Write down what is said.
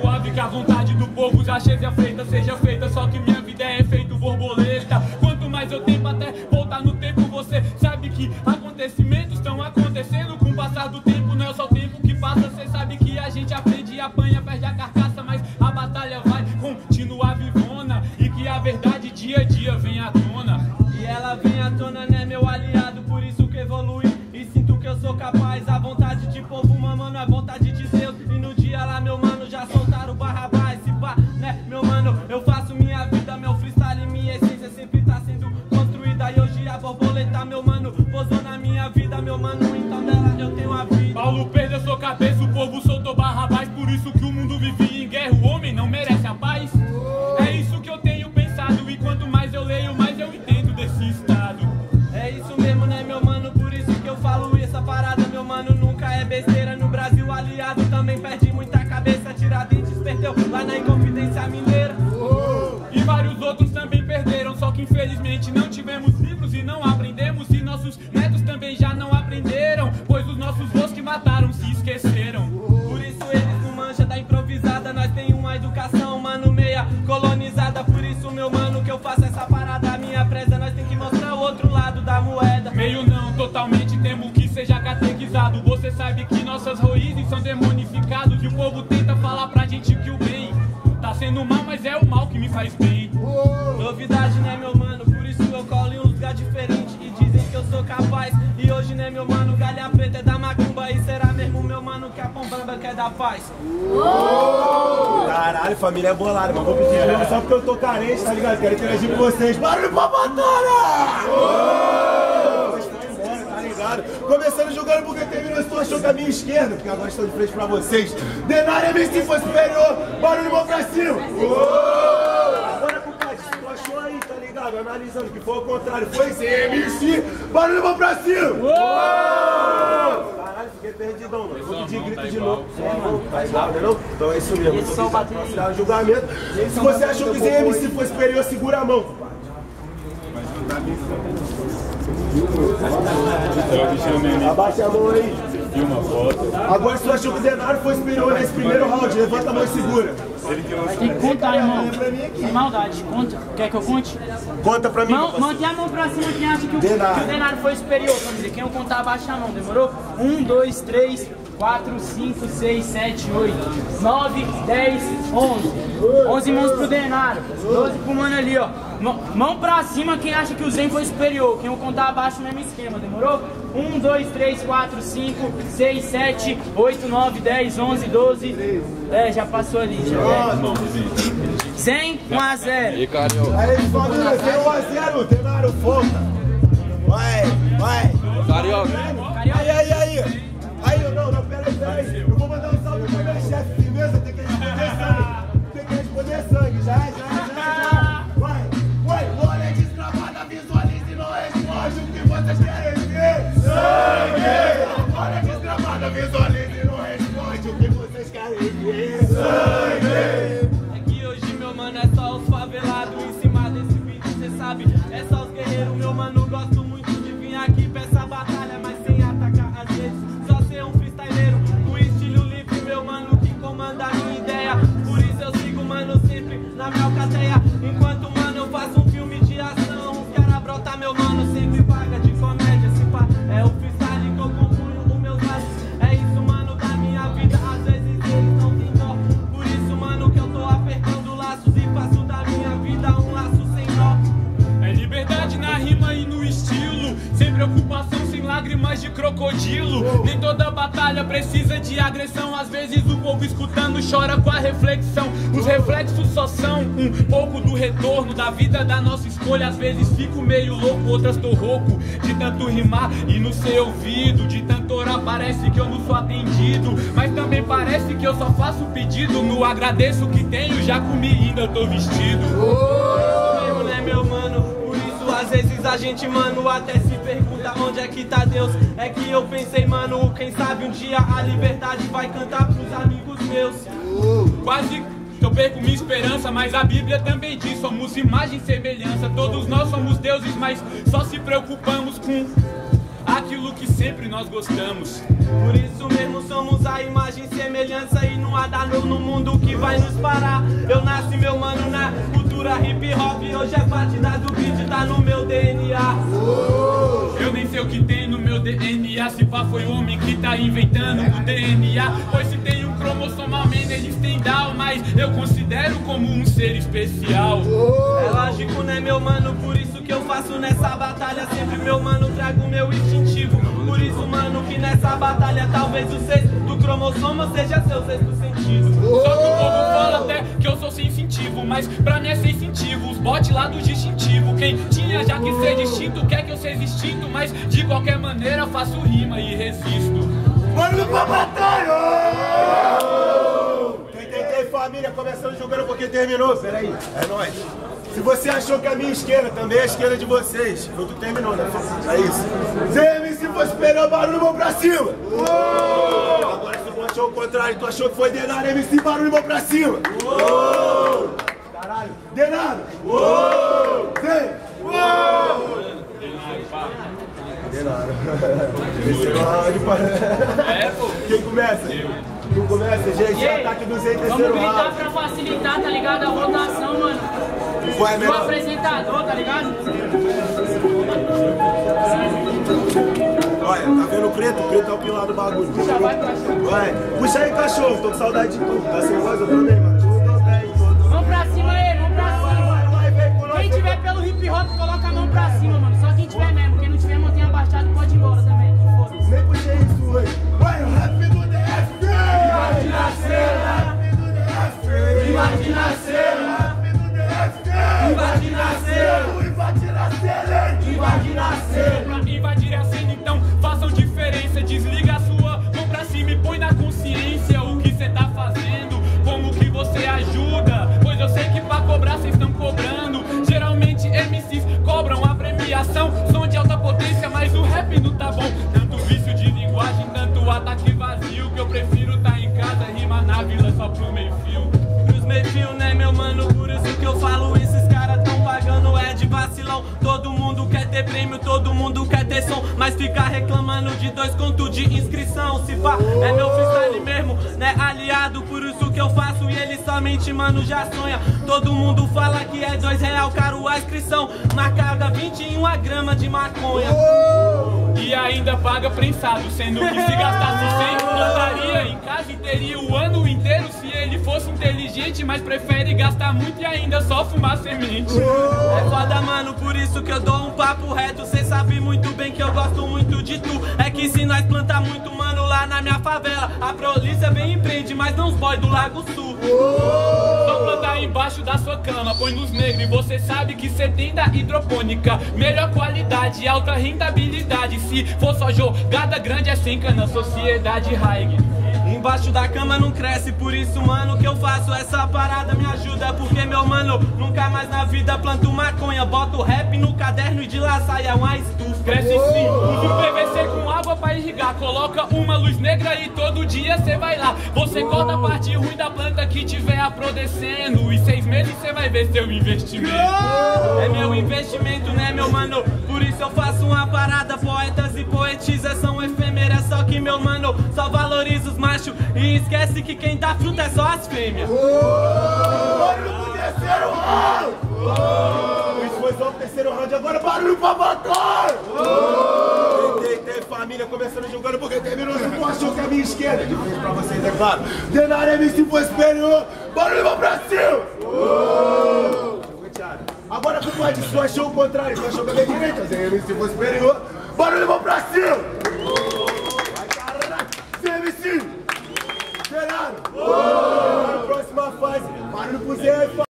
Suave que a vontade do povo já seja feita. Vida, meu mano, também já não aprenderam, pois os nossos voos que mataram se esqueceram. Por isso eles não mancha da improvisada. Nós tem uma educação, mano, meia colonizada. Por isso, meu mano, que eu faço essa parada. Minha presa, nós tem que mostrar o outro lado da moeda. Meio não, totalmente temo que seja catequizado. Você sabe que nossas raízes são demonificados e o povo tenta falar pra gente que o bem tá sendo mal, mas é o mal que me faz bem. Novidade, né, meu mano? Por isso eu colo em uns lugares diferentes sou capaz. E hoje, né, meu mano? Galha preta é da macumba. E será mesmo, meu mano, que a pombamba quer dar paz? Caralho, família é bolada, mas vou pedir mesmo só porque eu tô carente, tá ligado? Quero interagir com vocês. Barulho pra batalha! Ligado? Começando jogando porque terminou, estou achando a minha esquerda, porque agora estou de frente pra vocês. Denário MC foi superior, barulho mão pra cima! Agora, compadre, se tu achou aí, tá ligado? Analisando que foi o contrário, foi MC, barulho mão pra cima! Caralho, fiquei perdidão, mano. Vou pedir grito de novo. Tá igual, né não? Então é isso mesmo. Tentando dar um julgamento. Se você achou que o MC foi superior, segura a mão. Abaixa a mão aí. Agora se tu achou que o Denário foi superior nesse primeiro round, levanta a mão e segura. Tem que contar, irmão. Sem maldade, conta. Quer que eu conte? Conta pra mim. Mão, parceiro. mantém a mão pra cima quem acha que o, Denário. que o denário foi superior, família. Quem eu contar, abaixa a mão, demorou? Um, dois, três, quatro, cinco, seis, sete, oito, nove, dez, onze. Onze mãos pro denário, doze pro mano ali, ó. Mão, mão pra cima quem acha que o Zen foi superior. Quem eu contar abaixo no mesmo esquema, demorou? Um, dois, três, quatro, cinco, seis, sete, oito, nove, dez, onze, doze. É, já passou ali, já. É. Zen, um a zero. Aí, família, 0 a 0, Denário, volta. Vai, vai. Carioca. Vocês querem crocodilo. Nem toda batalha precisa de agressão. Às vezes o povo escutando chora com a reflexão. Os reflexos só são um pouco do retorno da vida da nossa escolha. Às vezes fico meio louco, outras tô rouco. De tanto rimar e no seu ouvido. De tanto orar, parece que eu não sou atendido. Mas também parece que eu só faço pedido. No agradeço que tenho, já comi ainda tô vestido. mesmo, né, meu mano? Por isso, às vezes a gente, mano, até se pergunta é que tá Deus. É que eu pensei, mano, quem sabe um dia a liberdade vai cantar pros amigos meus. Quase eu perco minha esperança, mas a Bíblia também diz: somos imagem e semelhança. Todos nós somos deuses, mas só se preocupamos com aquilo que sempre nós gostamos. Por isso mesmo somos a imagem e semelhança e não há dano no mundo que vai nos parar. Eu nasci, meu mano, na cultura hip hop. Hoje é batida do beat, tá no meu DNA. Eu nem sei o que tem no meu DNA, se pá foi o homem que tá inventando o DNA. Pois se tem um cromossomalmente eles têm Down, mas eu considero como um ser especial. É lógico, né, meu mano? Por isso que eu faço nessa batalha. Sempre, meu mano, trago meu instintivo. Por isso, mano, que nessa batalha talvez o sexto do cromossomo seja seu sexto sentido. Só que o povo fala até que eu sou sem incentivo, mas pra Os bote lá do distintivo. Quem tinha já que ser distinto quer que eu seja extinto, mas de qualquer maneira faço rima e resisto. Mano pra batalha! Quem família começando jogando porque terminou. Peraí, é nóis. Se você achou que a minha esquerda também é a esquerda de vocês, o que terminou, né? É isso. Zé, se for esperar barulho, mão pra cima. Agora se tu achou o contrário, tu achou que foi Denário, MC, barulho, mão pra cima. Caralho, Denário. Zé. Denário. Esse é o round para... É, pô. Quem começa? Tu começa, gente. Aí? Ataque do Zé em Vamos terceiro gritar round. pra facilitar, tá ligado? A votação, mano. Qual é Do melhor? apresentador, tá ligado? Olha, tá vendo o preto? O preto é o pilar do bagulho. Já vai, cachorro. Vai. Puxa aí, cachorro. Tô com saudade de tu. Tá sem voz? Eu também, mano. Pra cima, mano. Potência, mas o rap não tá bom. Tanto vício de linguagem, tanto ataque vazio, que eu prefiro tá em casa, rima na vila só pro meio fio. Pros meio fio, né, meu mano? Por isso que eu falo, esses caras tão pagando é de vacilão. Todo mundo quer ter prêmio, todo mundo som, mas ficar reclamando de dois contos de inscrição. Se pá, é meu freestyle mesmo, né, aliado? Por isso que eu faço e ele somente, mano, já sonha. Todo mundo fala que é dois real caro a inscrição, mas carga 21 a grama de maconha. E ainda paga prensado, sendo que se gastasse 100, plantaria em casa e teria o ano inteiro se ele fosse inteligente, mas prefere gastar muito e ainda só fumar semente. É foda, mano, por isso que eu dou um papo reto. Cê sabe muito bem que eu gosto muito de tu. É que se nós plantar muito, mano, lá na minha favela, a polícia vem e prende, mas não os boy do Lago Sul. Só plantar embaixo da sua cama, põe nos negros e você sabe que cê tem da hidropônica. Melhor qualidade, alta rentabilidade. Se for só jogada grande, é sem cana, sociedade high. Embaixo da cama não cresce, por isso, mano, que eu faço essa parada me ajuda. Porque, meu mano, nunca mais na vida planto maconha. Boto rap no caderno e de lá saia uma estufa. Cresce sim, usa um PVC com água pra irrigar. Coloca uma luz negra e todo dia cê vai lá. Você corta a parte ruim da planta que tiver aprodecendo. E seis meses cê vai ver seu investimento. É meu investimento, né, meu mano? Por isso eu faço uma parada. Poetas e poetisas são efêmeras. Só que, meu mano, só valoriza os machos. E esquece que quem dá fruta é só as fêmeas. Barulho pro terceiro round! Isso foi só o terceiro round, agora barulho pra batalha! Tem, tem, família começando jogando porque terminou, se tu achou que a minha esquerda, de frente pra vocês, é claro. Denário MC foi superior, barulho cima! Chegou, Thiago. Agora tu pode, se tu achou o contrário, tu achou que a minha direita, Zé MC foi superior, barulho pra cima! Vai, caralho, Zé MC! Denário! Na próxima fase, barulho pro Zé